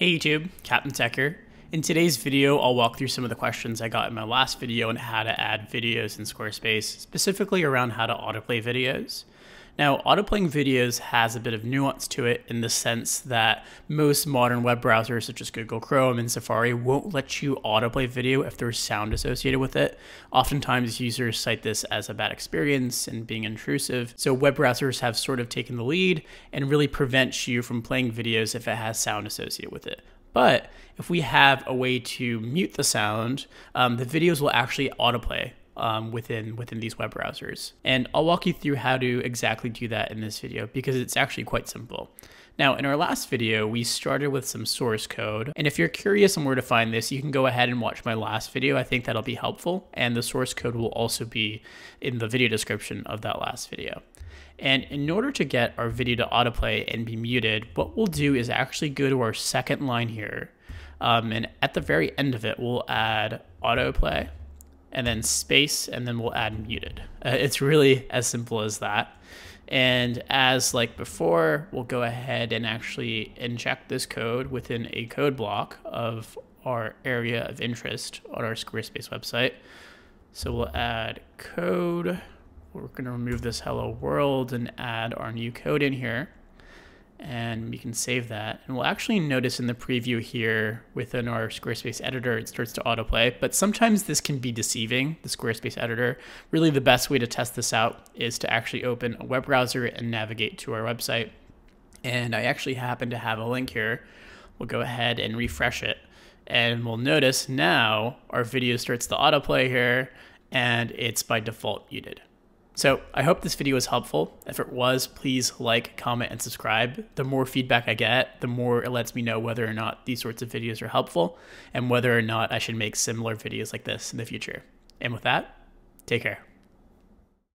Hey YouTube, KaptainTech. In today's video, I'll walk through some of the questions I got in my last video on how to add videos in Squarespace, specifically around how to autoplay videos. Now, autoplaying videos has a bit of nuance to it in the sense that most modern web browsers, such as Google Chrome and Safari, won't let you autoplay video if there's sound associated with it. Oftentimes, users cite this as a bad experience and being intrusive. So, web browsers have sort of taken the lead and really prevent you from playing videos if it has sound associated with it. But if we have a way to mute the sound, um, the videos will actually autoplay um, within within these web browsers. And I'll walk you through how to exactly do that in this video because it's actually quite simple. Now, in our last video, we started with some source code. And if you're curious on where to find this, you can go ahead and watch my last video. I think that'll be helpful. And the source code will also be in the video description of that last video. And in order to get our video to autoplay and be muted, what we'll do is actually go to our second line here. Um, and at the very end of it, we'll add autoplay and then space, and then we'll add muted. Uh, it's really as simple as that. And as like before, we'll go ahead and actually inject this code within a code block of our area of interest on our Squarespace website. So we'll add code. We're going to remove this hello world and add our new code in here and we can save that. And we'll actually notice in the preview here within our Squarespace editor, it starts to autoplay, but sometimes this can be deceiving, the Squarespace editor. Really the best way to test this out is to actually open a web browser and navigate to our website. And I actually happen to have a link here. We'll go ahead and refresh it. And we'll notice now our video starts to autoplay here and it's by default muted. So I hope this video was helpful. If it was, please like, comment, and subscribe. The more feedback I get, the more it lets me know whether or not these sorts of videos are helpful and whether or not I should make similar videos like this in the future. And with that, take care.